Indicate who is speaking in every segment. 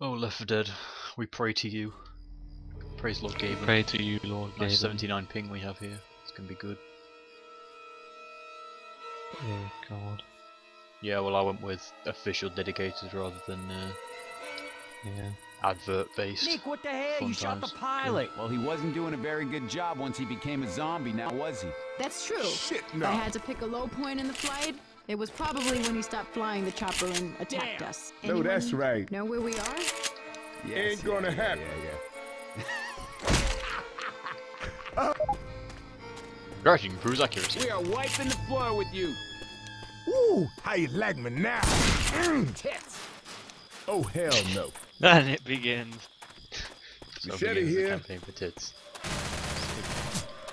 Speaker 1: Oh, Left 4 Dead, we pray to you. Praise Lord Gaben.
Speaker 2: Pray to you, Lord
Speaker 1: Nice 79 ping we have here. It's gonna be good.
Speaker 2: Oh god.
Speaker 1: Yeah, well, I went with official dedicated rather than uh,
Speaker 2: Yeah.
Speaker 1: advert based.
Speaker 3: Nick, what the hell? You shot the
Speaker 1: times.
Speaker 3: pilot. Well, he wasn't doing a very good job once he became a zombie, now was he?
Speaker 4: That's true.
Speaker 5: Shit, no.
Speaker 4: I had to pick a low point in the flight, it was probably when he stopped flying the chopper and attacked
Speaker 3: Damn.
Speaker 4: us.
Speaker 5: No, that's right.
Speaker 4: Know where we are?
Speaker 3: Yes,
Speaker 5: Ain't gonna
Speaker 3: yeah,
Speaker 5: happen.
Speaker 3: Yeah,
Speaker 1: Right, you can improve accuracy.
Speaker 3: We are wiping the floor with you.
Speaker 5: Ooh, how you like me now? Mm.
Speaker 3: Tits.
Speaker 5: Oh, hell no.
Speaker 2: Then it begins.
Speaker 1: So
Speaker 5: Machete
Speaker 1: begins the campaign for tits.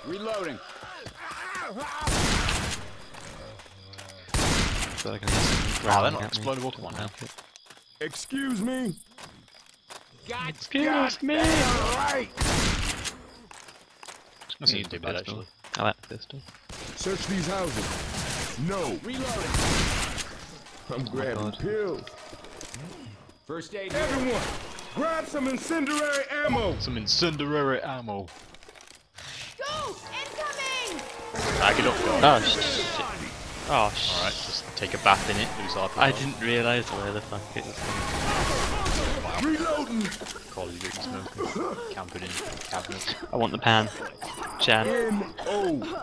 Speaker 3: Reloading.
Speaker 2: So I can hear something
Speaker 1: Oh, they're not
Speaker 2: at me.
Speaker 1: explodable. Come on now.
Speaker 5: Excuse me?
Speaker 3: God,
Speaker 2: Excuse me!
Speaker 5: All right.
Speaker 1: That's
Speaker 2: Use
Speaker 1: not too bad actually.
Speaker 2: I like the pistol.
Speaker 5: Search these houses. No,
Speaker 3: reloading.
Speaker 5: I'm oh
Speaker 2: grabbing
Speaker 5: pills.
Speaker 3: First aid.
Speaker 5: Everyone, grab some incendiary ammo.
Speaker 1: Some incendiary ammo.
Speaker 4: Go! Incoming!
Speaker 1: Back it up, guys.
Speaker 2: Oh shit. Oh shit.
Speaker 1: Alright, just take a bath in it. Lose half your
Speaker 2: I didn't realise where the fuck it was coming
Speaker 5: Reloading.
Speaker 1: Call of Duty smoking. Camping in cabinets.
Speaker 2: I want the pan. Jan,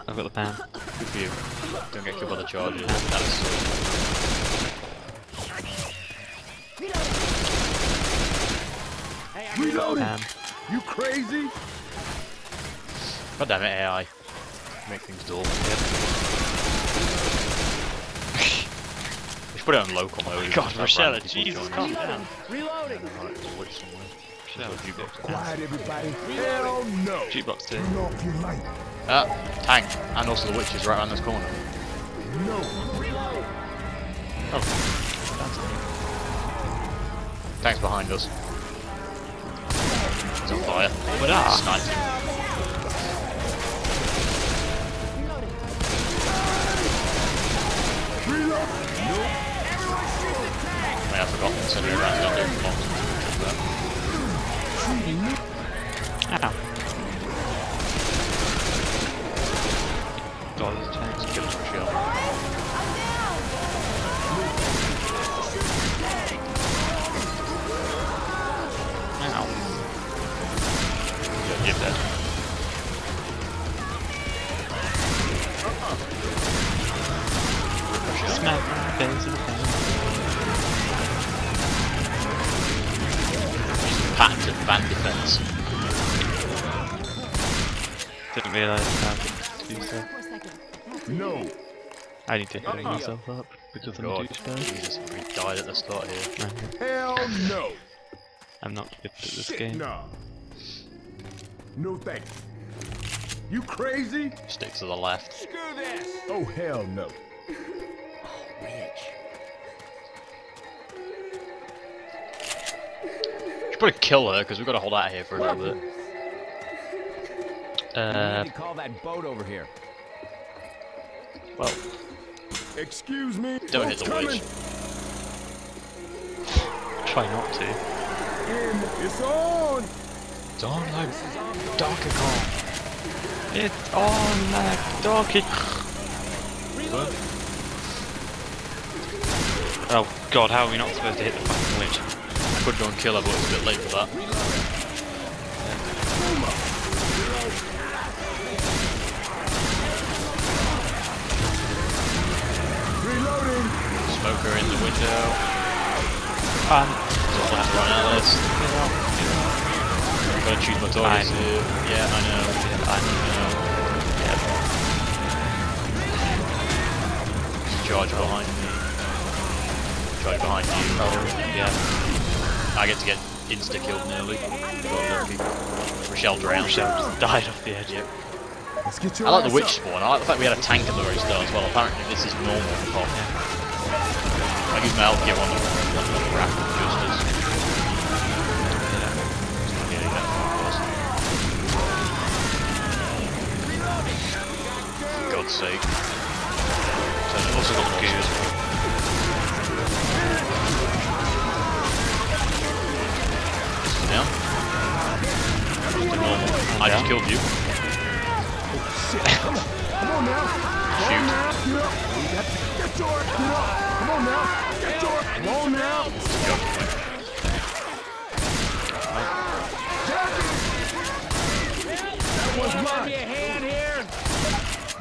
Speaker 2: I've got the pan.
Speaker 1: Good for you. Don't get killed by the chargers. That's
Speaker 3: Hey, I'm
Speaker 5: Reloading.
Speaker 2: Pan.
Speaker 5: You crazy?
Speaker 1: God damn it, AI. Make things dull. we should put it on local mode.
Speaker 2: God,
Speaker 1: Just have
Speaker 2: Rochelle,
Speaker 1: random
Speaker 2: Jesus,
Speaker 1: join
Speaker 2: calm down.
Speaker 3: reloading.
Speaker 1: Alright, there's witch somewhere.
Speaker 2: Rochelle,
Speaker 1: There's a few.
Speaker 5: Quiet, everybody. Hell no.
Speaker 2: Jukebox too.
Speaker 5: Turn off your light.
Speaker 1: Ah, tank. And also the witch is right around this corner.
Speaker 5: No. Reload.
Speaker 1: Oh, that's Tank's behind us. He's on fire.
Speaker 2: But ah.
Speaker 1: Sniped him.
Speaker 5: Reload.
Speaker 1: Wait, I forgot incendiary rounds don't do it for long.
Speaker 2: Ow. I need to heal myself up because I'm a
Speaker 1: God,
Speaker 2: douchebag.
Speaker 1: Jesus, we died at the start here.
Speaker 5: Hell no.
Speaker 2: I'm not good at this
Speaker 5: Shit,
Speaker 2: game.
Speaker 5: no. No thanks. You crazy?
Speaker 1: Stick to the left.
Speaker 3: Screw this.
Speaker 5: Oh, hell no. Oh, bitch.
Speaker 1: Should probably kill her because we've got to hold out here for a little bit.
Speaker 2: Uh,
Speaker 3: need to call that boat over here.
Speaker 2: well,
Speaker 5: Excuse me.
Speaker 1: Don't hit the
Speaker 5: coming.
Speaker 1: witch.
Speaker 2: try not to.
Speaker 5: And it's on.
Speaker 1: It's on like Donkey Kong.
Speaker 2: It's on like Donkey. Oh god, how are we not supposed to hit the fucking witch?
Speaker 1: I could go and kill her, but it's a bit late for that.
Speaker 2: Um,
Speaker 1: Just have to run out of this. Gotta choose my targets here. Yeah, I know.
Speaker 2: I know. Yeah.
Speaker 1: Charge behind me. Charge behind you.
Speaker 2: Oh, yeah.
Speaker 1: I get to get insta killed nearly. Got lucky. Rochelle drowned.
Speaker 2: Rochelle just died off the edge.
Speaker 1: Yep.
Speaker 5: Let's get
Speaker 1: I like the witch
Speaker 5: up.
Speaker 1: spawn. I like the fact we had a tank at the very start as well. Apparently this is normal for pop. I use my health gear on Justice. For God's sake. So I've also got Gears.
Speaker 5: Down. Just. I just killed you.
Speaker 1: Shoot
Speaker 5: on now. Get up. You got your Get up. Come on now. Get your Come on. That was mine. a hand here.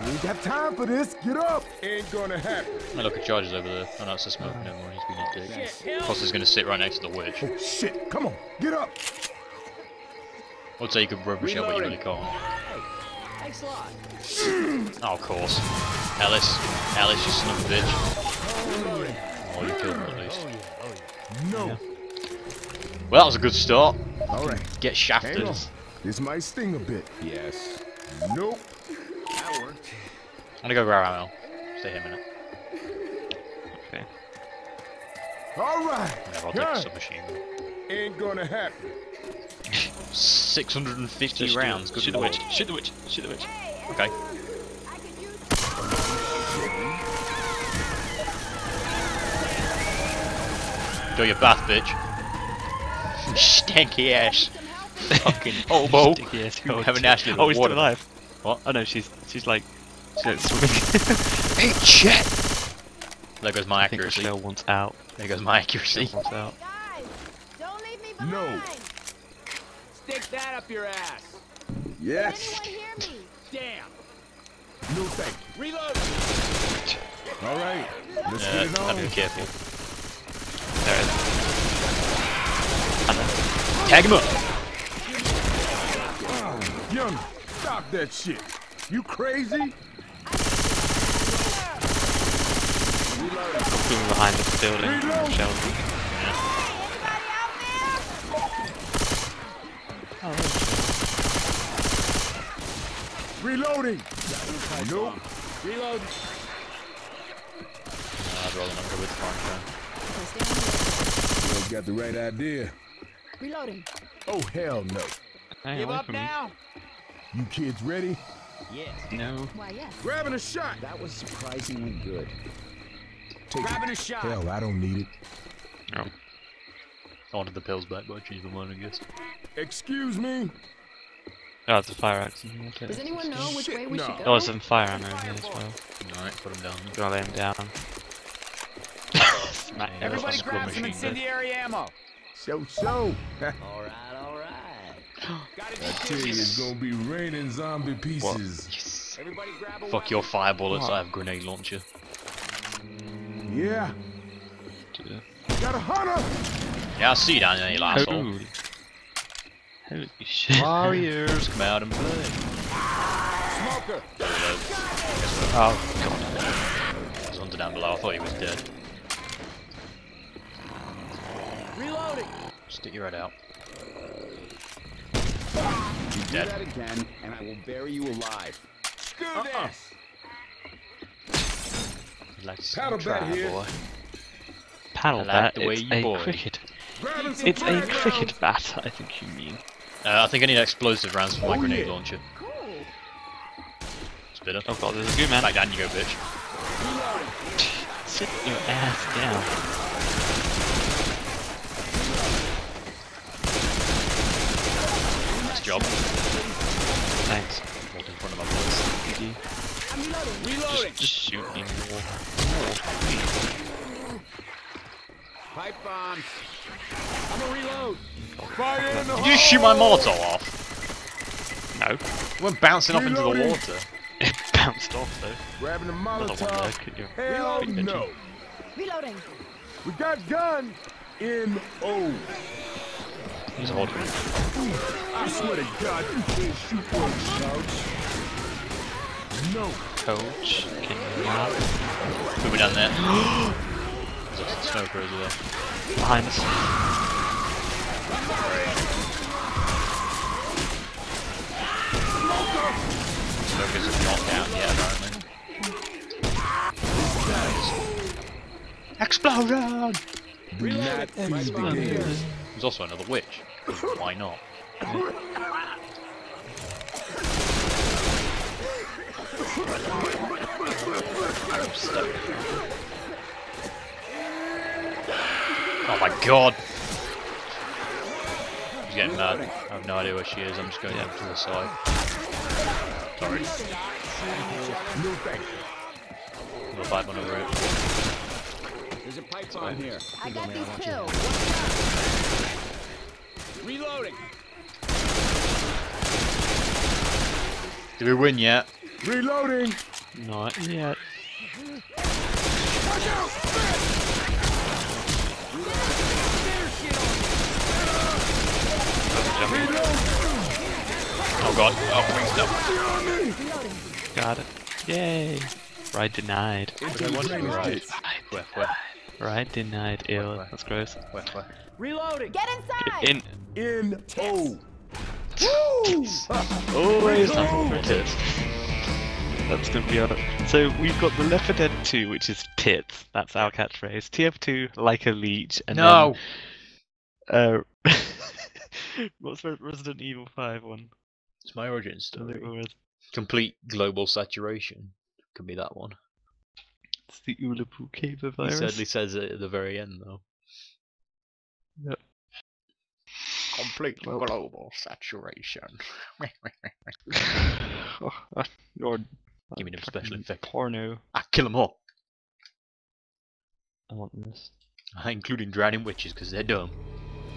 Speaker 5: You ain't got time for this. Get up. Ain't gonna happen.
Speaker 1: Oh, look, a charge is over there. Oh, no, it's a smoke. Never mind, he's being a dick. Plus, he's gonna sit right next to the witch.
Speaker 5: Oh, shit. Come on. Get up.
Speaker 1: I'll say you could rubbish out, but you really can't.
Speaker 4: Thanks a lot.
Speaker 1: Oh, of course. Ellis. Ellis, you son of a bitch. Oh, you killed him at least.
Speaker 5: No.
Speaker 1: Oh, well, that was a good start.
Speaker 5: All right.
Speaker 1: Get
Speaker 5: Hang
Speaker 1: shafted.
Speaker 5: on. This might sting a bit. Yes. Nope. That worked.
Speaker 1: I'm gonna go grab ammo. Stay here a minute.
Speaker 2: Okay.
Speaker 5: All right.
Speaker 1: Yeah, I'll take
Speaker 5: Gun.
Speaker 1: a submachine.
Speaker 5: Ain't gonna happen.
Speaker 1: 650
Speaker 2: Just
Speaker 1: rounds. Good
Speaker 2: Shoot the witch. Shoot the witch. Shoot the witch.
Speaker 1: Okay. Do your bath, bitch. Stanky ass. Fucking hobo.
Speaker 2: Sticky ass
Speaker 1: You haven't actually
Speaker 2: Oh, he's still alive.
Speaker 1: What?
Speaker 2: Oh no, she's she's like she's like swimming.
Speaker 1: Hey, shit! There goes my
Speaker 2: I think
Speaker 1: accuracy.
Speaker 2: Rochelle wants out.
Speaker 1: There goes my accuracy.
Speaker 2: Wants out.
Speaker 4: Guys, don't leave me
Speaker 5: No.
Speaker 4: behind.
Speaker 6: Stick that up your ass.
Speaker 5: Yes.
Speaker 4: Anyone hear me?
Speaker 6: Damn.
Speaker 5: No thank
Speaker 6: Reload.
Speaker 5: All right. Let's
Speaker 1: Yeah,
Speaker 5: get it
Speaker 1: have to be
Speaker 5: on.
Speaker 1: careful.
Speaker 2: There it is. I know.
Speaker 1: Tag him up!
Speaker 5: Young, stop that shit. You crazy?
Speaker 2: Moving behind the building.
Speaker 5: Reload.
Speaker 2: Rochelle.
Speaker 5: Reloading. Nope.
Speaker 6: Reload.
Speaker 1: I'd rather not go with the frying
Speaker 5: You got the right idea.
Speaker 4: Reloading.
Speaker 5: Oh, hell no.
Speaker 2: Hey,
Speaker 6: Give up
Speaker 2: from me.
Speaker 6: now.
Speaker 5: You kids ready?
Speaker 6: Yes.
Speaker 2: No.
Speaker 4: Why, yes.
Speaker 5: Grabbing a shot.
Speaker 3: That was surprisingly good.
Speaker 5: Take
Speaker 6: Grabbing
Speaker 5: it.
Speaker 6: a shot.
Speaker 5: Hell, I don't need it.
Speaker 2: Oh.
Speaker 1: I wanted the pills back, but I changed my mind, I guess.
Speaker 5: Excuse me.
Speaker 2: Oh, it's a fire axe. in here,
Speaker 4: Does anyone know which
Speaker 5: Shit,
Speaker 4: way we
Speaker 5: no.
Speaker 4: should go?
Speaker 2: Oh, there's some fire ammo here as well.
Speaker 1: Alright, put him down.
Speaker 2: You Gonna lay him down.
Speaker 6: Everybody
Speaker 1: that's a
Speaker 6: grab some incendiary ammo.
Speaker 5: So, so.
Speaker 6: All right, all right. Got it.
Speaker 5: I tell you, it's gonna be raining zombie pieces.
Speaker 1: Yes.
Speaker 6: Everybody grab a
Speaker 1: Fuck your fire bullets,
Speaker 2: What?
Speaker 1: I have grenade launcher.
Speaker 5: Yeah. Got a hunter.
Speaker 1: Yeah, I see you down there, you asshole.
Speaker 2: Holy. Holy shit.
Speaker 1: Warriors, come out and play.
Speaker 6: Smoker.
Speaker 2: Oh god.
Speaker 1: There's hunter down below, I thought he was dead.
Speaker 6: Reloading.
Speaker 1: Stick your head out.
Speaker 3: You do
Speaker 1: Dead.
Speaker 3: that again, and I will bury you alive.
Speaker 6: Screw
Speaker 5: Uh-uh.
Speaker 6: this.
Speaker 1: I'd like to see
Speaker 5: Paddle
Speaker 1: try,
Speaker 5: bat here.
Speaker 1: boy.
Speaker 2: Paddle
Speaker 1: I like
Speaker 2: bat.
Speaker 1: the way
Speaker 2: It's
Speaker 1: you
Speaker 2: a
Speaker 1: boy.
Speaker 2: cricket. It's a
Speaker 5: frag
Speaker 2: cricket bat. I think you mean.
Speaker 1: Uh, I think I need explosive rounds for my
Speaker 5: Oh,
Speaker 1: grenade
Speaker 5: yeah.
Speaker 1: launcher.
Speaker 4: Cool.
Speaker 1: Spitter.
Speaker 2: Oh god, there's a good man.
Speaker 1: Back down you go, bitch.
Speaker 2: Sit your ass down.
Speaker 1: Job.
Speaker 2: Thanks.
Speaker 1: Walked in front of my bullets.
Speaker 2: Thank you.
Speaker 4: Reloading.
Speaker 6: Reloading.
Speaker 2: Just, just shoot me more.
Speaker 6: Pipe bombs. I'm a reload. Fire in the
Speaker 1: Did you shoot my Molotov off?
Speaker 2: No.
Speaker 1: It went bouncing off into the water.
Speaker 2: It bounced off though.
Speaker 5: Grabbing a
Speaker 2: Another one there.
Speaker 5: Molotov.
Speaker 2: Could you?
Speaker 5: Hell no.
Speaker 4: Reloading.
Speaker 5: We got gun. N O.
Speaker 1: He's a hold
Speaker 5: I swear to God, you can't shoot those scouts. No.
Speaker 2: Coach. Can you not?
Speaker 1: Moving down there. There's a smoker as well.
Speaker 2: Behind us.
Speaker 1: Smokers have not down yet, apparently. Explosion!
Speaker 5: Do not feed the gators.
Speaker 1: There's also another witch. Why not? Oh my god! She's getting mad. I have no idea where she is. I'm just going over to the side. Sorry.
Speaker 5: No thank.
Speaker 1: I'm gonna fight on the route.
Speaker 6: There's a pipe on here.
Speaker 4: I got these pills.
Speaker 6: Reloading.
Speaker 1: Did we win yet?
Speaker 5: Reloading.
Speaker 2: Not yet.
Speaker 1: Oh god. Oh, wings up.
Speaker 2: Got it. Yay! Ride denied.
Speaker 1: Right. Where, where,
Speaker 2: Ride denied. Ew, that's gross.
Speaker 1: where, where?
Speaker 6: Reloading.
Speaker 4: Get inside!
Speaker 2: In.
Speaker 5: In O.
Speaker 2: Always for tits. That's gonna be our. So we've got the Left 4 Dead 2, which is tits. That's our catchphrase. TF2, like a leech, and
Speaker 1: No!
Speaker 2: then. Uh, what's Re- Resident Evil 5 one?
Speaker 1: It's my origin story.
Speaker 2: think.
Speaker 1: Complete global saturation. Could be that one.
Speaker 2: It's the Ulapu Caper
Speaker 1: He
Speaker 2: virus.
Speaker 1: sadly says it at the very end though.
Speaker 2: Yep.
Speaker 1: Complete
Speaker 2: Well-
Speaker 1: global saturation.
Speaker 2: oh, uh, or
Speaker 1: Give me them special
Speaker 2: fucking
Speaker 1: effects.
Speaker 2: Porno.
Speaker 1: ah, kill them all.
Speaker 2: I want this.
Speaker 1: Including drowning witches because they're dumb.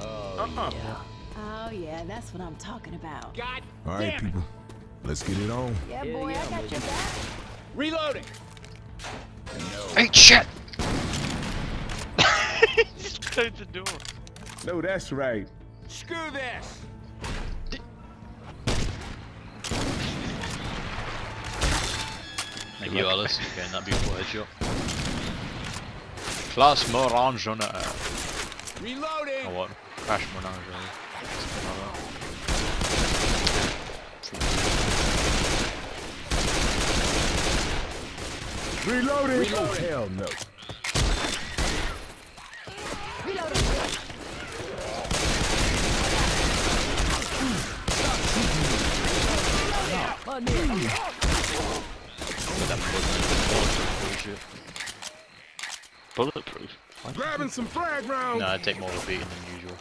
Speaker 4: Oh yeah, Oh, yeah, that's what I'm talking about.
Speaker 6: God
Speaker 5: All right,
Speaker 6: it.
Speaker 5: people. Let's get it on.
Speaker 4: Yeah, boy, I got your back.
Speaker 6: Reloading.
Speaker 1: Hey, shit!
Speaker 2: Just close the door.
Speaker 5: No, that's right.
Speaker 6: Screw this.
Speaker 1: Thank you, Alice. Okay, that'd be a headshot. Class Morange on air.
Speaker 6: Reloading.
Speaker 1: Or what? Crash Morange, really. Something like that.
Speaker 5: Reloading. Oh, hell no.
Speaker 1: Bullshit.
Speaker 2: Bulletproof. What?
Speaker 5: Grabbing some flag rounds.
Speaker 1: No, I'd take more of a beating than usual.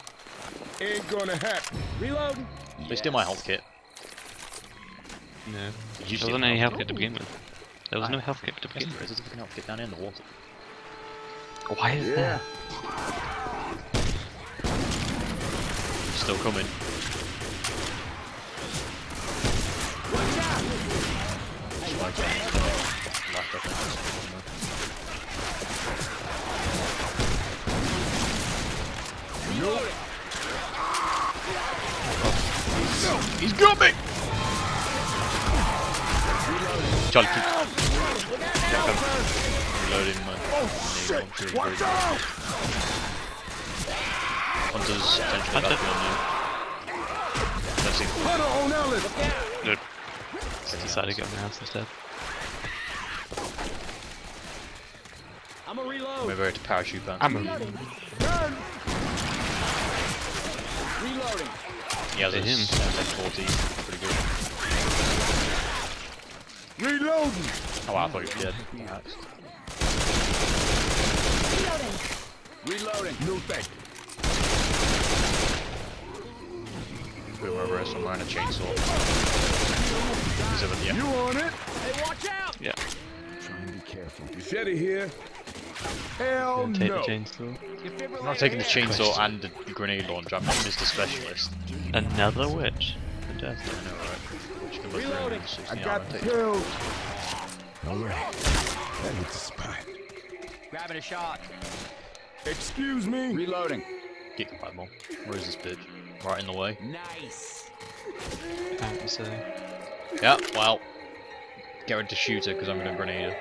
Speaker 5: Ain't gonna happen.
Speaker 6: Reloading.
Speaker 1: They steal my health kit.
Speaker 2: No.
Speaker 1: Did you
Speaker 2: There
Speaker 1: steal
Speaker 2: wasn't
Speaker 1: my
Speaker 2: any
Speaker 1: health
Speaker 2: health kit to begin with. There was
Speaker 1: I-
Speaker 2: no health kit to
Speaker 1: Yes,
Speaker 2: begin
Speaker 1: there is. There's a fucking health kit down in the water.
Speaker 2: with. Why is
Speaker 5: Yeah.
Speaker 2: there?
Speaker 1: Still coming. Like, laughed up and- He's got me! Charlie, keep... Yeah, come. Reloading my...
Speaker 5: Shit. Watch out.
Speaker 1: Hunter's potentially
Speaker 2: Hunter.
Speaker 1: back on you. That's it.
Speaker 5: Hunter on Ellis.
Speaker 2: Nope. Decided to go in the house instead.
Speaker 6: I'm a reload.
Speaker 1: We're ready to parachute pants.
Speaker 2: I'm a
Speaker 6: Reloading.
Speaker 1: He has a
Speaker 2: to him.
Speaker 1: S40. Pretty good.
Speaker 5: Reloading.
Speaker 1: Oh, wow, I thought he was dead.
Speaker 6: Reloading.
Speaker 5: No thank you.
Speaker 1: Put him over here somewhere in a chainsaw. He's over
Speaker 5: You
Speaker 1: there.
Speaker 5: on it?
Speaker 6: Hey, watch out.
Speaker 2: Yeah.
Speaker 5: Trying to be careful. Machete here. Hell
Speaker 2: take
Speaker 5: no.
Speaker 2: the chainsaw.
Speaker 1: I'm not taking the chainsaw and the grenade launcher. I'm not Mr. Specialist.
Speaker 2: Another witch. Fantastic.
Speaker 1: I know, right? Which number
Speaker 6: Reloading.
Speaker 5: I got
Speaker 1: armor
Speaker 5: the
Speaker 1: take.
Speaker 5: pills. All right. That hit the spot.
Speaker 6: Grabbing a shot.
Speaker 5: Excuse me.
Speaker 6: Reloading.
Speaker 1: Get the fireball. Where is this bitch? Right in the way.
Speaker 6: Nice.
Speaker 2: Apparently so.
Speaker 1: Yeah, well. Get ready to shoot her because I'm going to grenade her.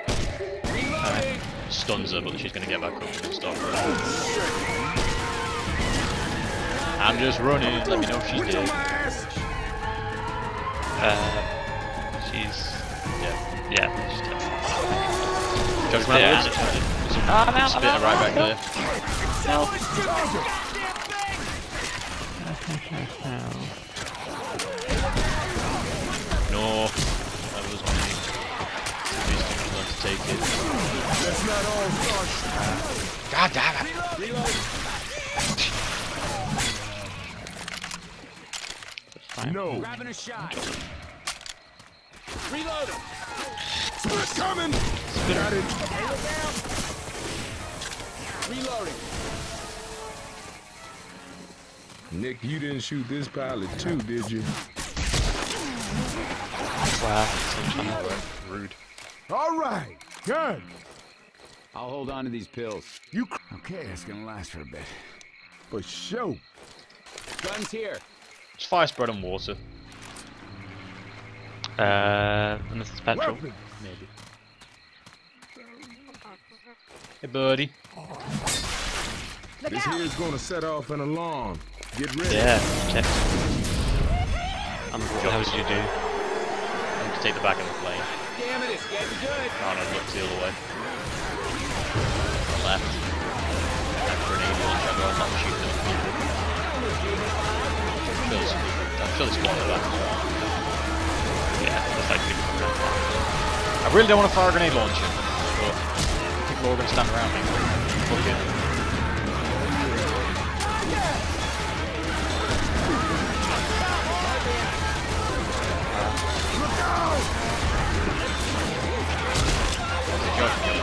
Speaker 6: Reloading.
Speaker 1: Stuns her, but she's going to get back up and stop her. Oh, I'm just running. Let me know if she's
Speaker 5: With your
Speaker 1: dead.
Speaker 5: Ass.
Speaker 2: Uh, she's.
Speaker 1: Yeah.
Speaker 2: Yeah, she's dead.
Speaker 1: Judge
Speaker 2: Yeah,
Speaker 1: Matt
Speaker 2: and
Speaker 1: Woods.
Speaker 2: it's- Oh, no,
Speaker 1: Spit her right back there. No. That was me. He's going to learn to take it.
Speaker 5: That's not all.
Speaker 1: God damn it!
Speaker 2: Time.
Speaker 5: No.
Speaker 6: Grabbing a shot. Reloading.
Speaker 5: Split coming. Got it.
Speaker 6: Hey. Reloading.
Speaker 5: Nick, you didn't shoot this pilot too, did you?
Speaker 2: Wow.
Speaker 1: Rude.
Speaker 5: All right. Good.
Speaker 3: I'll hold on to these pills.
Speaker 5: You
Speaker 3: Okay, it's gonna last for a bit.
Speaker 5: for sure.
Speaker 6: Guns here.
Speaker 1: It's fire spread and water.
Speaker 2: Uh, and this is petrol.
Speaker 1: Maybe. Hey, buddy.
Speaker 5: This here's gonna set off an alarm. Get ready.
Speaker 2: Yeah, check. Um, what else did you do?
Speaker 1: I need to take the back of the plane.
Speaker 6: Damn it, it's getting good.
Speaker 1: Oh no, look the other way. On left. That grenade launcher, I'm going to shoot those people. Kill this squad at that.
Speaker 2: Yeah, looks like.
Speaker 1: I really don't want to fire a grenade launcher, but people are going to stand around me. Fuck it. That's a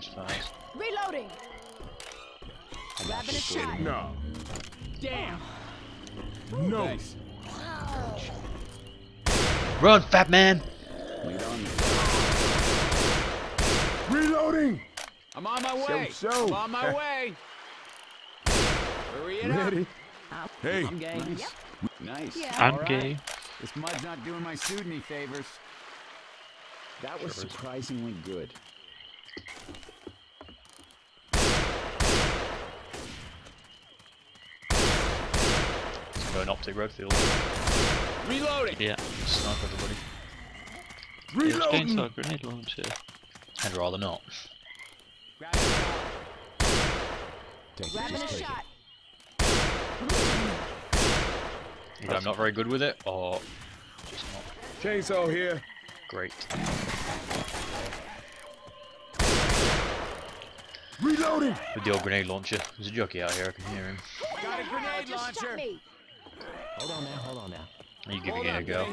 Speaker 1: somewhere. I can hear his fires.
Speaker 4: Reloading! Grabbing a shot.
Speaker 5: No.
Speaker 6: Damn.
Speaker 5: No.
Speaker 3: Nice.
Speaker 1: Run, fat man!
Speaker 3: On.
Speaker 5: Reloading.
Speaker 6: I'm on my way.
Speaker 5: so.
Speaker 6: I'm on my way. Hurry it up.
Speaker 5: Oh. Hey.
Speaker 3: I'm gay. Nice. Nice.
Speaker 4: Yeah.
Speaker 2: I'm
Speaker 3: All right.
Speaker 2: gay.
Speaker 3: This mud's not doing my suit any favors. That was surprisingly good.
Speaker 1: Let's go an optic road field.
Speaker 6: Reloading.
Speaker 2: Yeah.
Speaker 1: Snipe everybody.
Speaker 5: Reloading.
Speaker 2: Chainsaw grenade launcher.
Speaker 1: I'd rather not.
Speaker 6: Grab a shot.
Speaker 3: Take it,
Speaker 4: Grabbing
Speaker 3: just
Speaker 4: a
Speaker 3: take it.
Speaker 4: shot.
Speaker 1: Either I'm not very good with it, or just not
Speaker 5: Chainsaw here.
Speaker 1: great.
Speaker 5: Reloading.
Speaker 1: With the old grenade launcher. There's a jockey out here, I can hear him.
Speaker 6: Got a grenade launcher.
Speaker 7: Hold on now, hold on now.
Speaker 1: Are you
Speaker 6: Hold
Speaker 1: giving it a go?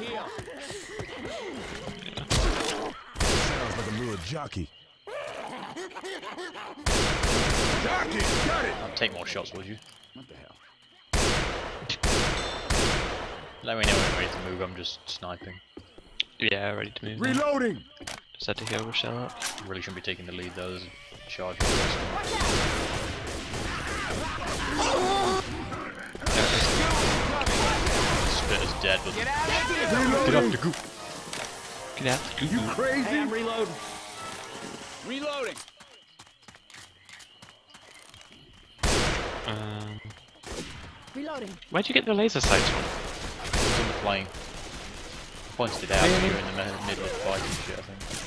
Speaker 5: Sounds like a little jockey. Jockey, got it.
Speaker 1: I'll Take more shots, would you?
Speaker 3: What the hell?
Speaker 1: Let me know when I'm ready to move, I'm just sniping.
Speaker 2: Yeah, ready to move. now.
Speaker 5: Reloading.
Speaker 2: Just had to heal Rochelle up.
Speaker 1: Really shouldn't be taking the lead though, there's a charge. Spitter's dead, but
Speaker 6: Get out of
Speaker 1: get up the goop.
Speaker 2: Get out.
Speaker 5: You
Speaker 6: Hey,
Speaker 5: crazy?
Speaker 6: I'm reloading. Reloading.
Speaker 2: Um,
Speaker 4: Reloading.
Speaker 2: where'd you get the laser sights from?
Speaker 1: It's on the plane. Pointed it out
Speaker 2: Yeah, yeah,
Speaker 1: during the middle of the fight and shit, I think.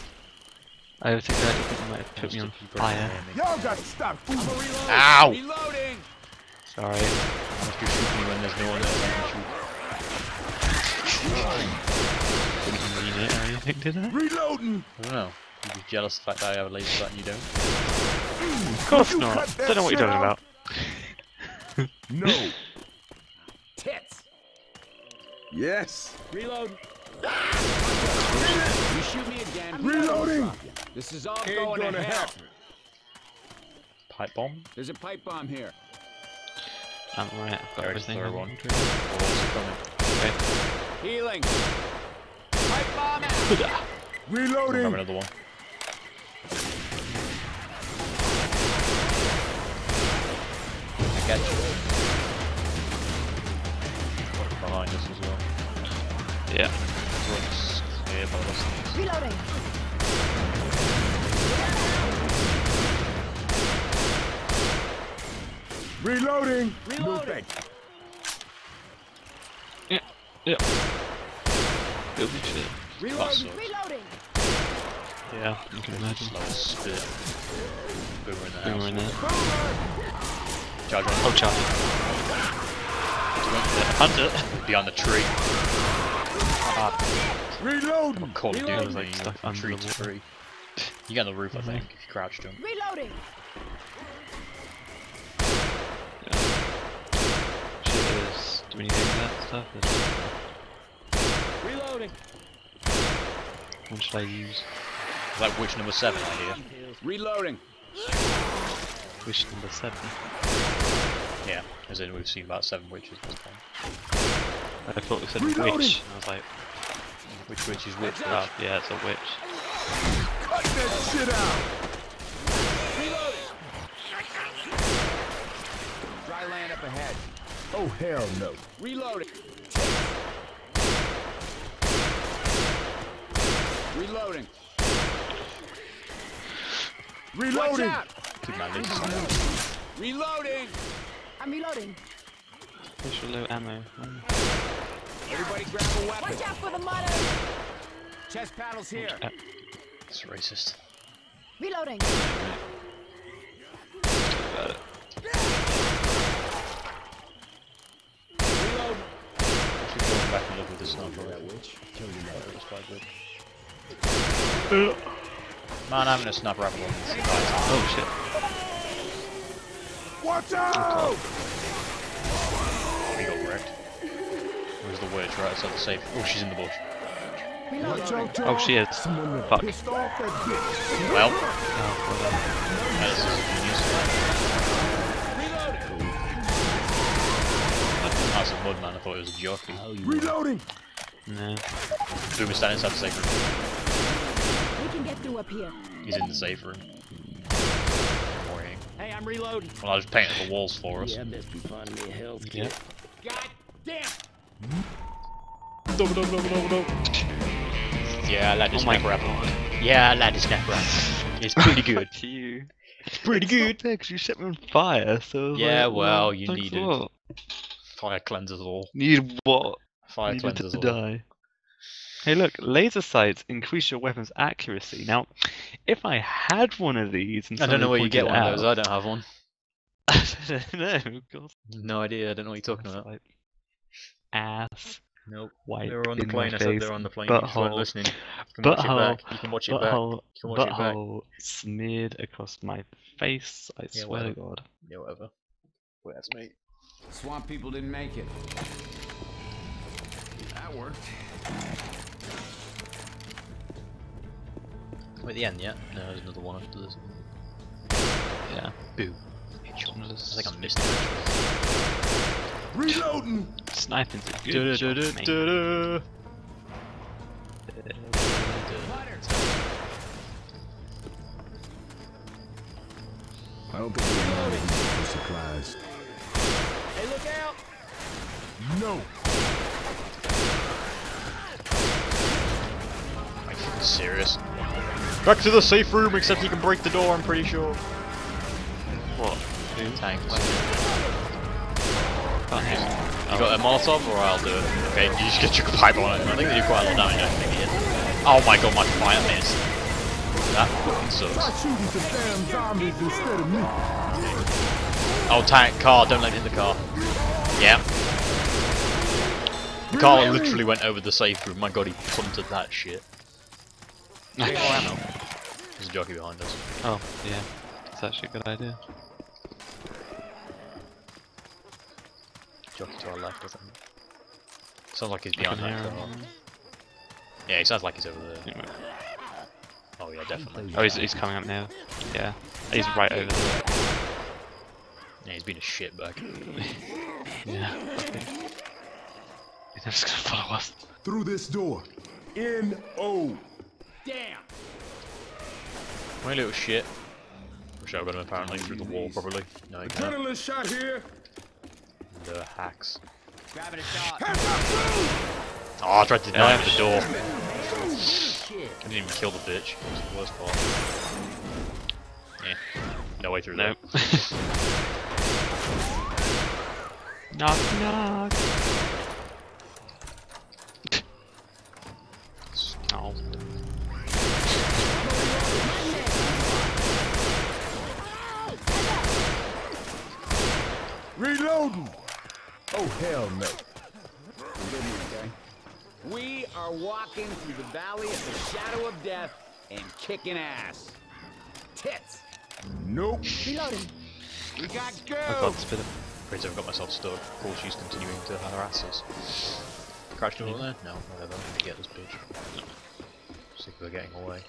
Speaker 2: I think that I think you might have put
Speaker 1: Just
Speaker 2: me
Speaker 1: to
Speaker 2: on
Speaker 1: keep her
Speaker 2: fire.
Speaker 1: aiming.
Speaker 5: Y'all got to stop fooling.
Speaker 6: Reloading.
Speaker 1: Ow!
Speaker 6: Reloading.
Speaker 2: Sorry.
Speaker 1: Must be shooting me when there's no one else I can shoot.
Speaker 2: Didn't mean it or anything, did I?
Speaker 5: Reloading.
Speaker 1: I don't know. You're just jealous of the fact that I have a laser sight and you don't.
Speaker 2: Of course
Speaker 5: you
Speaker 2: not.
Speaker 5: cut that
Speaker 2: Don't know what you're talking
Speaker 5: out?
Speaker 2: about.
Speaker 5: No.
Speaker 6: Tits.
Speaker 5: Yes.
Speaker 6: Reload. You shoot me again.
Speaker 5: Reloading.
Speaker 6: This is all
Speaker 5: Ain't
Speaker 6: going to
Speaker 5: gonna
Speaker 6: hell.
Speaker 5: happen.
Speaker 1: Pipe bomb.
Speaker 6: There's a pipe bomb here.
Speaker 2: I'm right. I've got
Speaker 1: There's
Speaker 2: everything.
Speaker 1: third
Speaker 2: I
Speaker 1: one.
Speaker 2: need.
Speaker 1: Walls are coming.
Speaker 2: Okay.
Speaker 6: Healing. Pipe bomb out.
Speaker 1: Grab
Speaker 5: Reloading.
Speaker 1: another one. I got you. Behind us as well.
Speaker 2: Yeah.
Speaker 1: Runs clear by us.
Speaker 4: Reloading.
Speaker 5: Reloading.
Speaker 6: Reloading.
Speaker 2: Yeah. Yeah. Holy shit.
Speaker 6: Reloading.
Speaker 4: Reloading.
Speaker 2: Yeah, you can imagine.
Speaker 1: Slow spit. Boomer in the
Speaker 2: Boomer
Speaker 1: house.
Speaker 2: in there.
Speaker 1: Charge oh, on.
Speaker 2: Oh, Charlie. Hunter.
Speaker 1: Behind the tree.
Speaker 5: Reloading.
Speaker 1: Call of Duty.
Speaker 2: Reloading.
Speaker 1: Like
Speaker 2: Like
Speaker 1: stuck
Speaker 2: stuck
Speaker 1: on
Speaker 2: under
Speaker 1: tree
Speaker 2: the
Speaker 1: to
Speaker 2: water.
Speaker 1: tree. You get on the roof, I mm-hmm. think, if you crouch jump.
Speaker 4: Reloading.
Speaker 2: Do we need any of that stuff? Is-
Speaker 6: Reloading.
Speaker 2: What should I use?
Speaker 1: Is that witch number seven I hear?
Speaker 6: Reloading.
Speaker 2: Wish number seven.
Speaker 1: Yeah, as in we've seen about seven witches this time.
Speaker 2: I thought we said
Speaker 5: Reloading.
Speaker 2: witch. I was like,
Speaker 1: Which witch is which?
Speaker 2: oh, yeah, it's a witch.
Speaker 5: Cut that shit out.
Speaker 6: Reloading. Dry land up ahead.
Speaker 5: Oh hell no.
Speaker 6: Reloading. Reloading. Watch
Speaker 5: Reloading.
Speaker 6: out.
Speaker 1: My legs.
Speaker 6: Reloading.
Speaker 4: I'm reloading.
Speaker 2: Special low ammo.
Speaker 6: Everybody grab a weapon.
Speaker 4: Watch out for the mother.
Speaker 6: Chest panels here.
Speaker 1: It's racist.
Speaker 4: Reloading.
Speaker 2: About it.
Speaker 6: Reload.
Speaker 1: Actually falling back in love with the sniper rifle.
Speaker 5: witch.
Speaker 1: That quite good. Man, having a sniper rifle on this guy's
Speaker 2: Oh shit.
Speaker 5: Watch out.
Speaker 1: We got wrecked. Where's the witch? Right outside the safe. Oh, she's in the bush.
Speaker 2: Oh, she is. Fuck.
Speaker 5: pissed off that bitch.
Speaker 1: Well,
Speaker 2: Oh, well done.
Speaker 1: that is a mud man, I thought it was a jockey.
Speaker 5: Oh, reloading.
Speaker 2: No.
Speaker 1: Boomer standing inside the safe room.
Speaker 4: We can get through up here.
Speaker 1: He's in the safe room. Worrying.
Speaker 6: Hey, I'm reloading.
Speaker 1: Well, I was painting the walls for us.
Speaker 7: Yeah, best be finding me a health
Speaker 2: Yeah.
Speaker 7: kit.
Speaker 6: God damn.
Speaker 1: Yeah, I like the
Speaker 2: Oh my
Speaker 1: sniper rifle. Yeah, I like the sniper rifle. It's pretty good.
Speaker 2: Fuck you.
Speaker 1: It's pretty good.
Speaker 2: Because you set me on fire, so.
Speaker 1: Yeah,
Speaker 2: like,
Speaker 1: well, you
Speaker 2: thanks a
Speaker 1: needed-
Speaker 2: lot.
Speaker 1: Fire cleanses all.
Speaker 2: Need what?
Speaker 1: Fire
Speaker 2: Needed
Speaker 1: cleanses
Speaker 2: to
Speaker 1: all.
Speaker 2: die. Hey, look, laser sights increase your weapon's accuracy. Now, if I had one of these, and
Speaker 1: I don't know where you get one of those. I don't have one.
Speaker 2: I don't know. Of course.
Speaker 1: No idea. I don't know what you're talking
Speaker 2: That's
Speaker 1: about.
Speaker 2: like ass,
Speaker 1: Nope.
Speaker 2: white
Speaker 1: They were on the plane. I said they were on the plane. You just weren't
Speaker 2: butthole,
Speaker 1: listening. You can watch it
Speaker 2: butthole,
Speaker 1: back. You can watch it back.
Speaker 2: butthole,
Speaker 1: You can watch it back.
Speaker 2: butthole smeared across my face. I
Speaker 1: Yeah,
Speaker 2: swear to. God.
Speaker 1: Yeah, whatever. That's me.
Speaker 6: Swamp people didn't make it. That worked.
Speaker 1: We're at the end yet? No, there's another one after this.
Speaker 2: Yeah.
Speaker 1: Boo.
Speaker 2: Another
Speaker 1: I think I missed it.
Speaker 5: Reloading.
Speaker 2: Sniping's a good job, mate.
Speaker 1: Du-du-du-du-du.
Speaker 5: I don't think we're allowed to supplies.
Speaker 6: Hey, look out.
Speaker 5: No.
Speaker 1: Are you serious? Back to the safe room, except you can break the door, I'm pretty sure.
Speaker 2: What? Hmm?
Speaker 1: Tanks.
Speaker 2: Can't hear.
Speaker 1: You oh. got a Molotov, or I'll do it. Okay, you just get your pipe on it. I think they do quite a lot of damage, I think it is. Oh my god, my fire missed. That fucking sucks.
Speaker 5: shooting some damn zombies instead of me.
Speaker 1: Oh, tank, car, don't let it hit the car. Yeah. The car literally went over the safe room. My god, he punted that shit.
Speaker 2: Okay.
Speaker 1: There's a jockey behind us.
Speaker 2: Oh, yeah. That's actually a good idea.
Speaker 1: Jockey to our left, I think. Sounds like he's behind that car. Yeah, he sounds like he's over there. Oh yeah, definitely.
Speaker 2: Oh, he's, he's coming up now. Yeah. He's right over there.
Speaker 1: Yeah, he's been a shitbag.
Speaker 2: Yeah. I think. He's just gonna follow us.
Speaker 5: Through this door. N O.
Speaker 6: Damn.
Speaker 1: My little shit. Wish I got him apparently through the wall properly. No, he can't.
Speaker 5: Adrenaline shot here.
Speaker 1: The hacks.
Speaker 6: Grabbing a shot.
Speaker 5: Up, food!
Speaker 1: Oh, I tried to deny him the door. I didn't even kill the bitch. That's the worst part. Yeah. No way through
Speaker 2: Nope.
Speaker 1: there.
Speaker 2: knock knock.
Speaker 1: Oh.
Speaker 5: Reloading. Oh hell no.
Speaker 6: We are walking through the valley of the shadow of death and kicking ass. Tits.
Speaker 5: Nope.
Speaker 4: Reloading.
Speaker 6: We got
Speaker 2: I
Speaker 6: go.
Speaker 2: got spit it.
Speaker 1: I've got myself stuck. Of course she's continuing to harass us. Crouch door there? No, whatever. I'm gonna get this bitch. Sick of her getting away.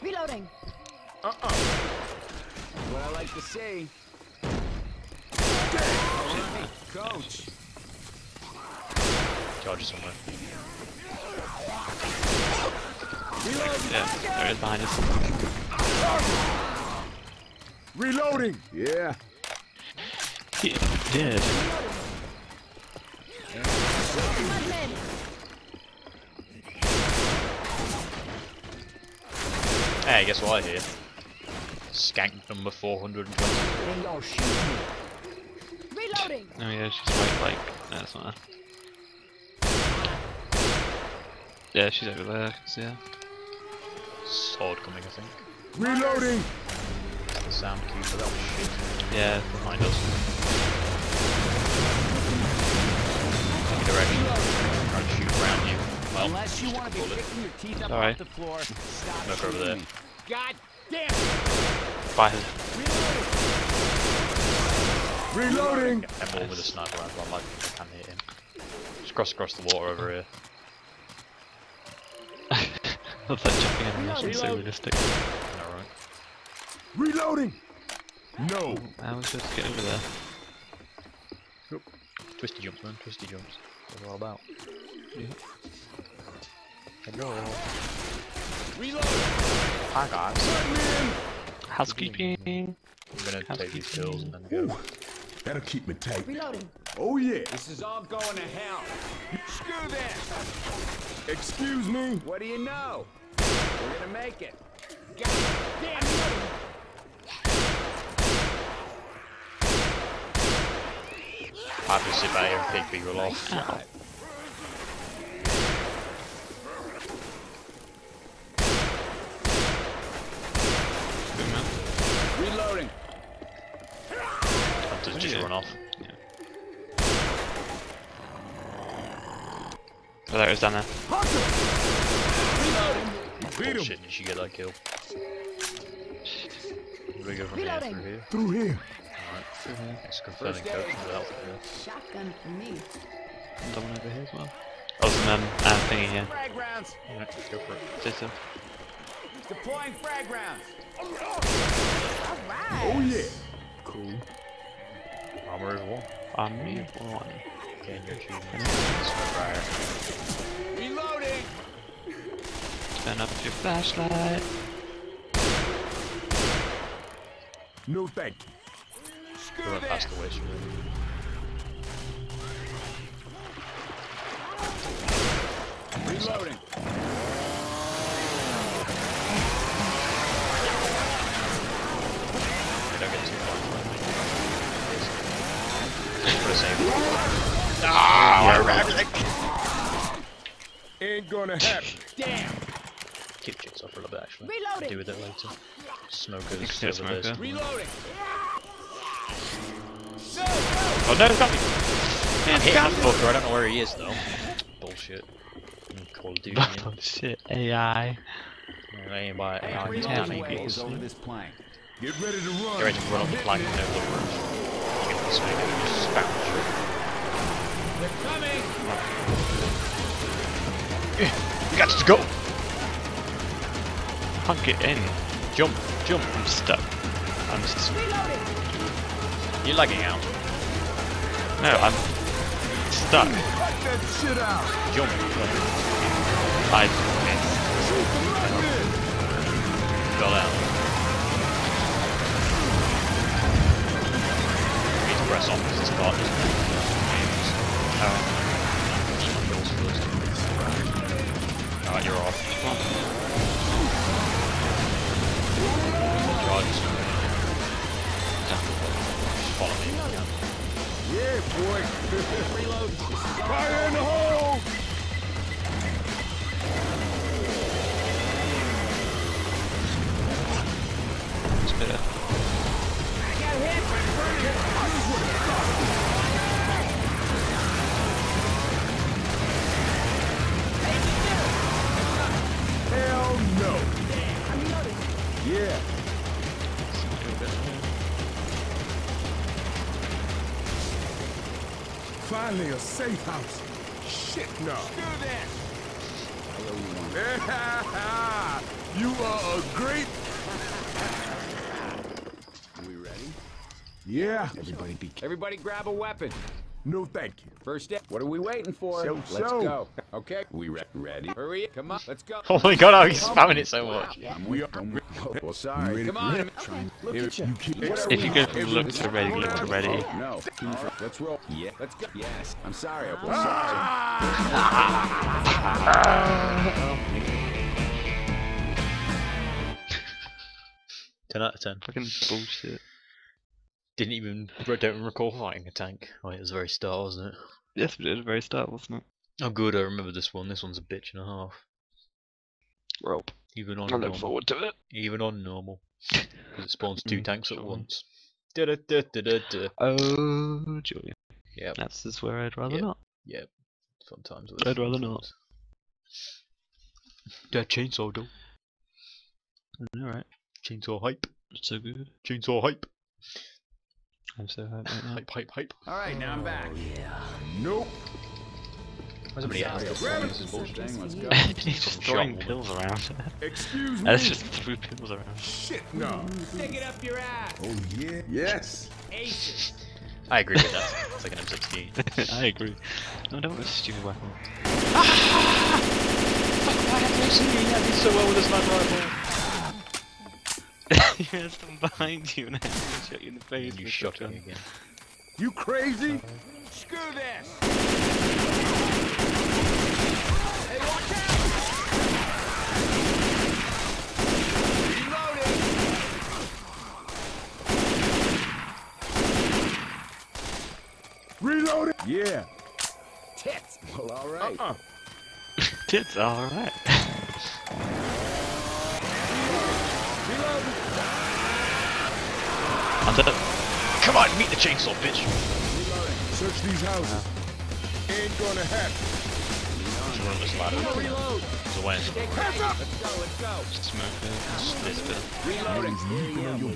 Speaker 4: Reloading.
Speaker 5: Uh-uh.
Speaker 6: What I like to see. Coach.
Speaker 1: Charges somewhere.
Speaker 2: Yeah, there it is behind us.
Speaker 5: Reloading. Yeah.
Speaker 2: He did.
Speaker 4: Mudman.
Speaker 1: Hey, guess what I hear? Skank number 420.
Speaker 6: Hey, y'all shoot me.
Speaker 4: Reloading.
Speaker 2: Oh yeah, she's right like no, that's not her. Yeah, she's over there, 'cause, yeah.
Speaker 1: Sword coming, I think.
Speaker 5: Reloading.
Speaker 1: The sound cue for that was shit.
Speaker 2: Yeah,
Speaker 1: Behind us. Any direction. Trying to shoot around you. Well,
Speaker 6: Unless you want to be kicking your teeth up
Speaker 2: Alright.
Speaker 6: off the floor, stop
Speaker 1: Look over there.
Speaker 6: God damn it.
Speaker 2: by her.
Speaker 5: Reloading.
Speaker 1: I'm all with a sniper rifle, I'm like, I can't hit him. Just cross across the water over here.
Speaker 2: That's like jumping animation, so realistic.
Speaker 1: Alright.
Speaker 5: Reloading. No.
Speaker 2: How was supposed to get over there?
Speaker 1: Twisty jumps, man, twisty jumps. What they're all about.
Speaker 2: Yeah.
Speaker 1: Hello.
Speaker 6: Reload.
Speaker 1: Hi guys.
Speaker 2: Housekeeping.
Speaker 1: I'm gonna take these kills and then go.
Speaker 5: That'll keep me tight.
Speaker 4: Reloading.
Speaker 5: Oh yeah.
Speaker 6: This is all going to hell. Screw this.
Speaker 5: Excuse me.
Speaker 6: What do you know? We're gonna make it. God damn it.
Speaker 1: I have to sit back here and off.
Speaker 2: Ow. Good man.
Speaker 6: Reloading.
Speaker 1: Hunters just run off.
Speaker 2: Oh, there it is down there.
Speaker 5: Beat him.
Speaker 1: Bullshit, did she get that kill? Where do we go from here?
Speaker 5: Through
Speaker 1: Through here?
Speaker 5: Here.
Speaker 1: Alright. It's confirming
Speaker 6: First
Speaker 1: coach
Speaker 6: aid.
Speaker 1: for the health here.
Speaker 4: Shotgun for me.
Speaker 2: Another one over here as well. Oh, some um, uh, thingy here.
Speaker 6: Frag rounds.
Speaker 1: Alright, go for it.
Speaker 2: Ditto.
Speaker 6: Deploying frag rounds.
Speaker 4: All
Speaker 5: Oh
Speaker 4: right.
Speaker 5: yeah. Cool.
Speaker 1: Armor over one.
Speaker 2: On me, one.
Speaker 1: Gain your achievement. Smoke fire.
Speaker 6: Reloading.
Speaker 2: Turn up your flashlight.
Speaker 5: No thank you.
Speaker 1: We
Speaker 6: Screw
Speaker 1: went past the waste.
Speaker 6: Reloading.
Speaker 1: We don't get too far. For the same. Ah!
Speaker 5: Ain't gonna happen.
Speaker 6: Damn.
Speaker 1: Keep chicks off for a little bit actually.
Speaker 4: Reloading.
Speaker 1: Do with it later. Smokers.
Speaker 2: You can do a
Speaker 1: over this.
Speaker 2: smoker.
Speaker 6: Reloading. No,
Speaker 2: Oh no, it's got me!
Speaker 1: I'm hitting that fucker, I don't know where he is though. Bullshit. Mm, Call of Duty.
Speaker 2: oh shit, AI.
Speaker 1: Yeah, I ain't by. AI.
Speaker 6: Reloading
Speaker 2: can't
Speaker 1: Get
Speaker 2: make
Speaker 6: ways
Speaker 2: it.
Speaker 6: over this plank.
Speaker 5: Get ready to run.
Speaker 1: ready to run up the plank and over the bridge. You get this way, you just spam the shit. We got to go!
Speaker 2: Can't get in.
Speaker 1: Jump, jump.
Speaker 2: I'm stuck. I'm just.
Speaker 1: You're lagging out.
Speaker 2: No, I'm stuck.
Speaker 5: Cut that shit out.
Speaker 1: Jump.
Speaker 2: I missed.
Speaker 1: Got out. You need to press on because it's got
Speaker 2: Oh,
Speaker 1: Alright, you're off.
Speaker 5: Yeah, boy. Reload. Fire in the hole. Finally a safe house. Shit no.
Speaker 6: Do this.
Speaker 5: you are a great.
Speaker 6: We ready?
Speaker 5: Yeah.
Speaker 6: Everybody be Everybody grab a weapon.
Speaker 5: No, thank you.
Speaker 6: First step. What are we waiting for?
Speaker 5: So,
Speaker 6: Let's
Speaker 5: so.
Speaker 6: go. Okay. We re ready? Hurry. Come on. Let's go.
Speaker 1: Oh my god, how he's spamming it so much.
Speaker 5: We are.
Speaker 6: Oh, well, sorry. Come on.
Speaker 4: Okay.
Speaker 6: Look at you.
Speaker 5: You
Speaker 2: If you go from look to ready, look to ready.
Speaker 6: Oh, no. Let's roll. Yeah. Let's go. Yes. I'm sorry. I'm ah!
Speaker 1: Ten out of ten.
Speaker 2: Fucking bullshit.
Speaker 1: Didn't even don't even recall fighting a tank. Oh, it was the very start, wasn't it?
Speaker 2: Yes, did the very start, wasn't it?
Speaker 1: Oh, good. I remember this one. This one's a bitch and a half.
Speaker 2: Well,
Speaker 1: Even on
Speaker 2: I look
Speaker 1: normal.
Speaker 2: forward to it.
Speaker 1: Even on normal. 'Cause it spawns two
Speaker 2: Mm,
Speaker 1: tanks at once. Da-da-da-da-da-da.
Speaker 2: Oh, Julian.
Speaker 1: Yep.
Speaker 2: That's just where I'd rather
Speaker 1: Yep.
Speaker 2: not.
Speaker 1: Yep. Fun times.
Speaker 2: I'd rather not.
Speaker 1: That chainsaw though.
Speaker 2: Alright.
Speaker 1: Chainsaw hype.
Speaker 2: So good.
Speaker 1: Chainsaw hype.
Speaker 2: I'm so happy right now.
Speaker 1: Hype, hype, hype.
Speaker 6: All right. Now I'm oh, back.
Speaker 5: Nope.
Speaker 1: Why so many
Speaker 6: Sorry,
Speaker 1: ads?
Speaker 6: I'll
Speaker 1: This is bullshit.
Speaker 6: Thing, Let's go.
Speaker 2: He's just throwing
Speaker 1: woman.
Speaker 2: pills around.
Speaker 5: Excuse me.
Speaker 2: Let's just threw pills around.
Speaker 5: Shit no.
Speaker 6: Stick it up your ass.
Speaker 5: Oh yeah. Yes.
Speaker 6: Aces.
Speaker 1: I agree with that. It's like an M16.
Speaker 2: I agree. No, don't want a stupid weapon. Ah!
Speaker 1: Why have they seen me? I did so well with this sniper rifle.
Speaker 2: you had someone behind you and I shot you in the face.
Speaker 1: And you
Speaker 2: with
Speaker 1: shot me again.
Speaker 5: You crazy?
Speaker 6: Screw this. Hey, watch out! Reloading.
Speaker 5: Reloading. Yeah.
Speaker 6: Tits. Well, all right.
Speaker 5: Uh-uh.
Speaker 2: Tits, alright. I'm dead.
Speaker 1: Come on, meet the chainsaw, bitch.
Speaker 5: Search these houses. Ain't gonna happen.
Speaker 1: Just run this ladder.
Speaker 6: Reload.
Speaker 1: It's a win.
Speaker 6: Let's go. Let's go.
Speaker 2: Smoke pills.
Speaker 1: This bit.
Speaker 6: Reloading.
Speaker 5: Leaping on your.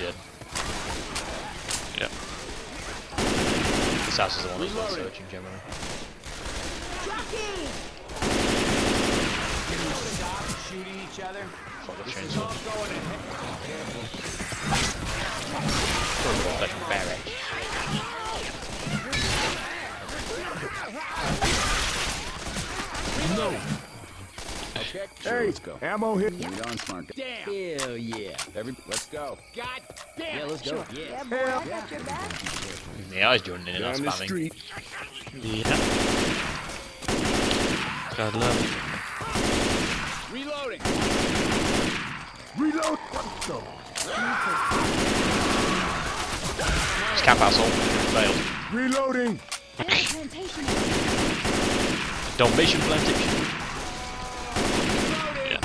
Speaker 1: Dead.
Speaker 2: Yep.
Speaker 1: This house is the one that's worth searching generally.
Speaker 6: Stop shooting each other.
Speaker 1: Fuck the chainsaw.
Speaker 6: All going ahead.
Speaker 1: Like barrack.
Speaker 6: Okay.
Speaker 5: Hey,
Speaker 6: let's go.
Speaker 5: ammo here.
Speaker 6: Lead on, smart guy. Damn. Hell yeah. Every, let's go. God damn. Yeah, let's go. Yeah.
Speaker 1: Yeah, I was joining in and
Speaker 5: Down the
Speaker 1: spamming.
Speaker 5: street.
Speaker 2: Yeah. God love.
Speaker 6: Reloading.
Speaker 5: Reload. What the?
Speaker 1: It's camp asshole. Failed.
Speaker 5: Reloading.
Speaker 1: Dalmatian plantation.
Speaker 2: Yeah.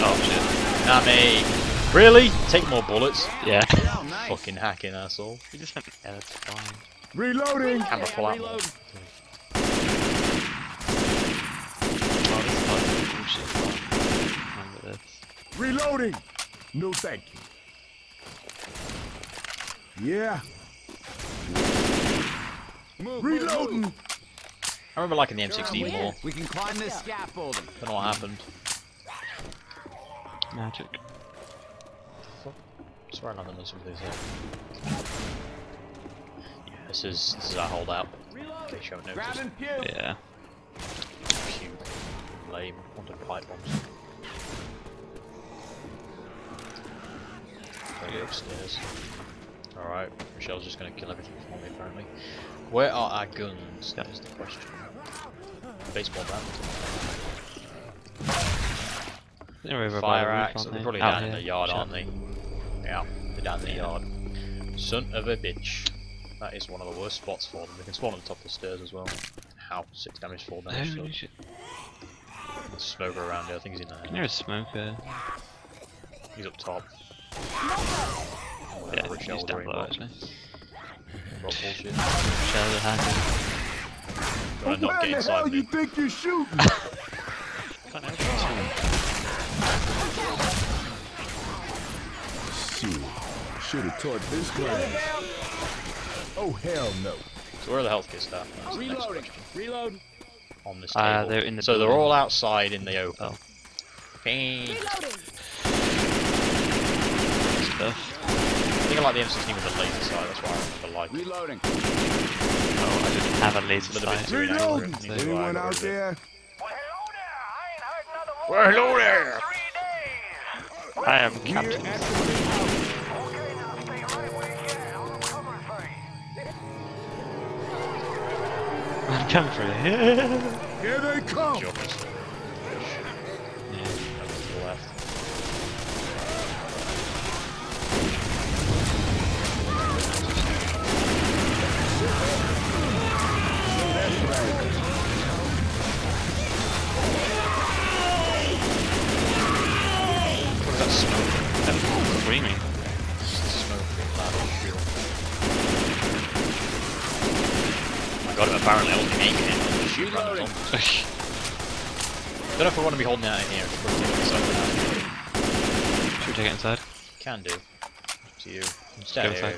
Speaker 2: Oh shit.
Speaker 1: Nah, me. Really? Take more bullets.
Speaker 2: Yeah.
Speaker 6: Oh, nice.
Speaker 1: Fucking hacking asshole.
Speaker 2: We just went. Yeah, that's fine.
Speaker 5: Reloading.
Speaker 1: Camera pull out.
Speaker 6: Reload.
Speaker 2: Oh, this is like bullshit. Oh, Remember this.
Speaker 5: Reloading. No, thank you. Yeah. Reloading.
Speaker 1: I remember liking the M16 more.
Speaker 6: We can climb this scaffolding.
Speaker 1: Don't know what happened.
Speaker 2: Magic.
Speaker 1: I swear I know some of these here. Yeah, this is this is our holdout. In case you haven't noticed.
Speaker 6: Grabbing pew.
Speaker 2: Yeah.
Speaker 1: Lame. Wanted pipe bombs. Go upstairs. Alright, Michelle's just gonna kill everything for me apparently. Where are our guns? That is the question. Baseball bat.
Speaker 2: They're over by the
Speaker 1: Fire axe. They're probably down in the yard, aren't they? Yeah, they're down in the yard. Son of a bitch. That is one of the worst spots for them. They can spawn on the top of the stairs as well. How? Six damage, four damage.
Speaker 2: Shit.
Speaker 1: there's smoker around here. I think he's in there.
Speaker 2: There's a smoker.
Speaker 1: He's up top.
Speaker 2: Yeah,
Speaker 1: Rich
Speaker 2: he's down
Speaker 1: green
Speaker 2: below
Speaker 1: box.
Speaker 2: actually.
Speaker 1: Rock bullshit.
Speaker 2: Shell the hacker.
Speaker 1: Gotta not
Speaker 5: Where
Speaker 1: get
Speaker 5: the
Speaker 1: inside
Speaker 5: hell
Speaker 1: me.
Speaker 5: you think you're shooting? Shit. Should have taught this class. Oh hell no.
Speaker 1: So where are the health kits at? That's the next
Speaker 6: Reloading. Reload.
Speaker 1: On this
Speaker 2: Uh,
Speaker 1: table.
Speaker 2: they're in the
Speaker 1: so they're all outside in the open.
Speaker 2: Oh.
Speaker 1: Hey.
Speaker 2: Stuff.
Speaker 1: I think I like the M16 with the laser sight, that's why I remember liking it.
Speaker 6: Reloading.
Speaker 2: Oh, I didn't have a laser
Speaker 1: A little bit
Speaker 2: sight.
Speaker 1: too
Speaker 5: Reloading.
Speaker 1: inaccurate. Neither I,
Speaker 5: Anyone
Speaker 1: but
Speaker 5: out
Speaker 1: we're-
Speaker 5: there?
Speaker 1: Well, hello there!
Speaker 2: I am
Speaker 5: We're
Speaker 2: Captain.
Speaker 5: at
Speaker 2: I'm coming for you.
Speaker 5: Here they come.
Speaker 1: Don't know if I want to be holding out in here. We're taking this over now.
Speaker 2: Should we take it inside?
Speaker 1: Can do. Up to you.
Speaker 2: Go inside. Go inside.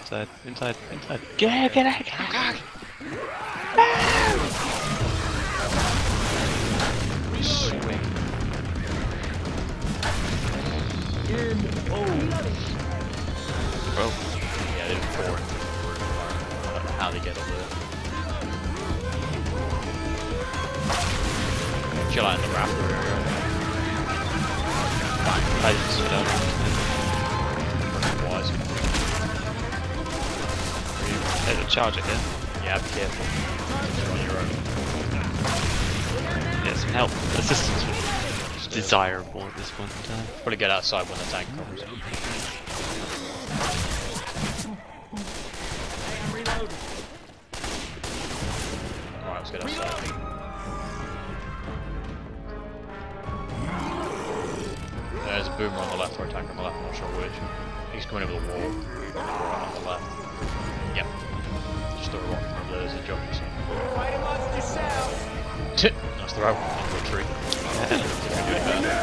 Speaker 2: Inside, inside, inside. Get out, get out, get out!
Speaker 1: Swing.
Speaker 2: Bro,
Speaker 1: Yeah, they're four. I don't know how they get there. Chill out in the area.
Speaker 2: I just stood up.
Speaker 1: Wise.
Speaker 2: There's a charger here.
Speaker 1: Yeah, be careful. You're on your own.
Speaker 2: Yeah, some help. Assistance would be desirable at this point in time.
Speaker 1: Probably get outside when the tank comes. Alright, let's get outside. There's a boomer on the left or a tank on the left, I'm not sure which. He's coming over the wall. Right on the left. Yep. Just a rock from there, there's a jockey. So.
Speaker 6: Fight amongst yourselves.
Speaker 1: nice throw into a tree. Can do.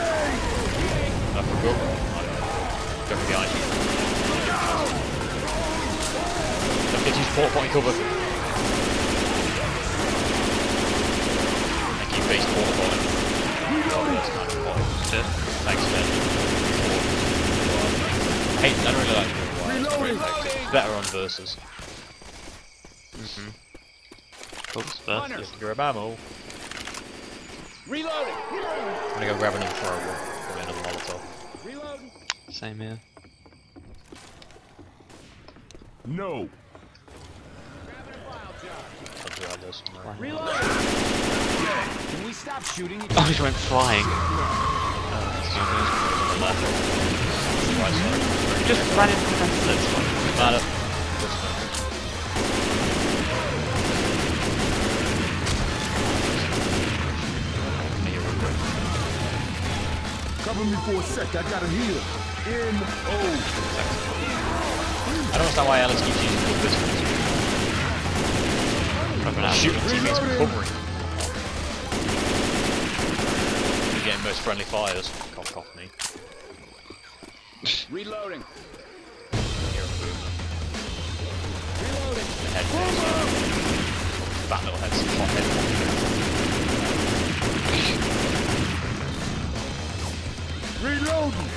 Speaker 1: Left foot go. I don't know. Jockey behind you. Don't get his port point cover. Thank you, base port point. Oh, that's kind of point.
Speaker 2: Dead.
Speaker 1: Thanks, Ben. Hey, I don't really like doing wild. It's very effective. It's better on versus. Mm-hmm.
Speaker 2: Oops, first.
Speaker 6: Hunter.
Speaker 1: Just grab ammo.
Speaker 6: Reloading.
Speaker 1: I'm gonna go grab another throw one. Probably another Molotov.
Speaker 6: Reloading.
Speaker 2: Same here.
Speaker 5: No.
Speaker 1: I'll grab this. one.
Speaker 6: Reloading. Can we stop shooting
Speaker 2: Oh, he went flying.
Speaker 1: On the left.
Speaker 2: Just ran into the fence.
Speaker 1: Matter.
Speaker 5: Cover me for a sec. I gotta heal. N O.
Speaker 1: I don't understand why Alex keeps using full pistols.
Speaker 2: Rubbing out.
Speaker 1: Shooting teammates for covering. Friendly fires. Cough, cough me.
Speaker 6: Reloading.
Speaker 1: You're a boomer.
Speaker 6: Reloading.
Speaker 1: head. Fat little head, hot head.
Speaker 5: Reloading.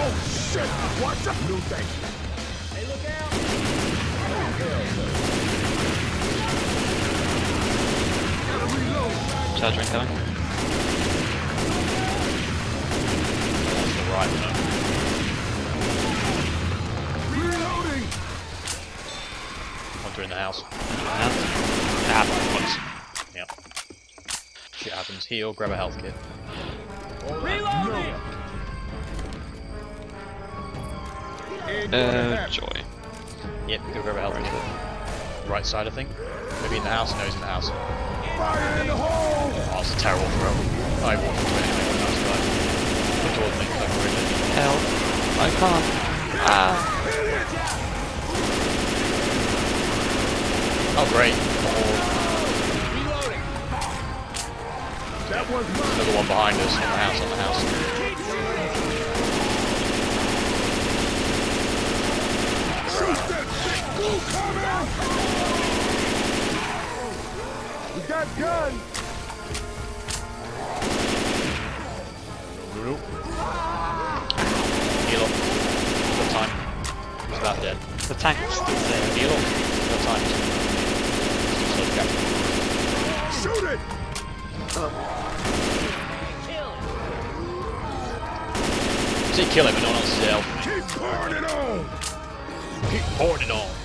Speaker 5: Oh shit! Watch out! No thank
Speaker 2: Charger incoming.
Speaker 1: That's the right one.
Speaker 5: Reloading.
Speaker 1: Hunter in the house.
Speaker 2: House.
Speaker 1: That happens once. Yep. Shit happens. Heal, grab a health kit.
Speaker 5: Ain't gonna
Speaker 2: Uh, joy.
Speaker 1: Yep, go grab a health kit. Right side, I think. Maybe in the house? No, he's in the house.
Speaker 5: Fire in the hole.
Speaker 1: Oh, it's a terrible throw. I walked into it anyway when I was right. Come towards me, I'm really.
Speaker 2: Help. I can't. Ah.
Speaker 1: Oh, great.
Speaker 5: That was mine.
Speaker 1: Another one behind us, on the house, on the house.
Speaker 5: Shoot that big fool coming! We got guns.
Speaker 1: Heal up. Good time. He's about dead.
Speaker 2: The tank's still there.
Speaker 1: Heal up. Good time. Still captain.
Speaker 5: Shoot it.
Speaker 1: See, kill him and no one else is help.
Speaker 5: Keep pouring it on.
Speaker 1: Keep pouring it on.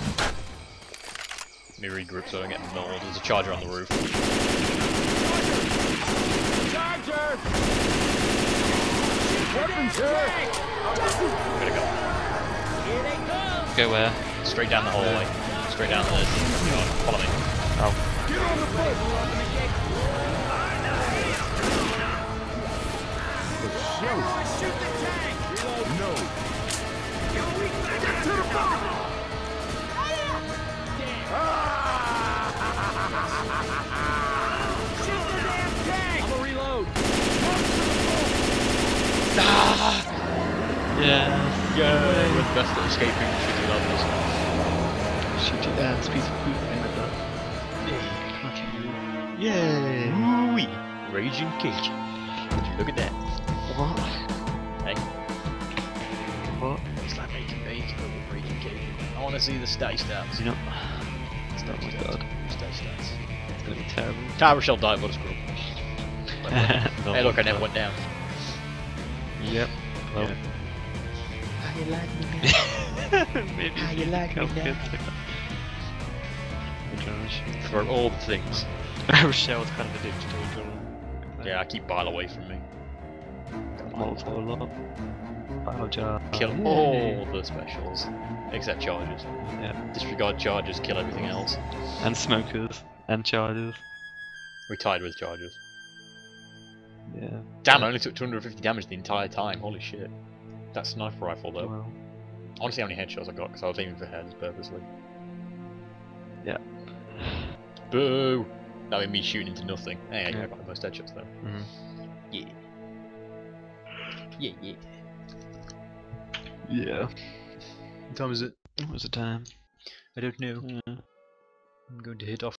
Speaker 1: Let me regroup so I don't get mauled. There's a charger on the roof.
Speaker 5: Weapons here.
Speaker 1: Gotta go.
Speaker 2: Go where?
Speaker 1: Straight down the hallway. Straight down the. Go on, follow me.
Speaker 2: Oh.
Speaker 5: Get on the boat. No. Get to the boat.
Speaker 2: Yeah.
Speaker 1: Yeah, we're the best at escaping shitty levels.
Speaker 2: Shoot it down. Piece of poop in the butt. Yay.
Speaker 1: Ooh-wee. Raging Cajun. Look at that.
Speaker 2: What?
Speaker 1: Hey,
Speaker 2: What?
Speaker 1: it's like making bacon Raging Cajun. I want to see the stay stats.
Speaker 2: You know.
Speaker 1: Stay
Speaker 2: Oh my god.
Speaker 1: Stay stats.
Speaker 2: It's gonna be terrible.
Speaker 1: Tower Shell died, what a screw. Hey, look, I never went down.
Speaker 2: Yep. Well.
Speaker 1: Yeah.
Speaker 2: How you like me Maybe How you like me now?
Speaker 1: For all the things.
Speaker 2: Rochelle's kind of addicted to a gun.
Speaker 1: Yeah, I keep Bile away from me.
Speaker 2: Molotov a lot. Bile
Speaker 1: jar.
Speaker 2: Kill
Speaker 1: all the specials. Except chargers.
Speaker 2: Yeah.
Speaker 1: Disregard chargers, kill everything else.
Speaker 2: And smokers. And chargers.
Speaker 1: We tied with charges.
Speaker 2: Yeah.
Speaker 1: Damn, I only took 250 damage the entire time. Holy shit. That sniper rifle though.
Speaker 2: Well.
Speaker 1: I want to see how many headshots I got because I was aiming for heads purposely.
Speaker 2: Yeah.
Speaker 1: Boo! That would me shooting into nothing. Hey, I
Speaker 2: Yeah.
Speaker 1: got the most headshots though.
Speaker 2: Mhm.
Speaker 1: Yeah. Yeah, yeah.
Speaker 2: Yeah.
Speaker 1: What time is it?
Speaker 2: What was the time?
Speaker 1: I don't know.
Speaker 2: Yeah.
Speaker 1: I'm going to hit off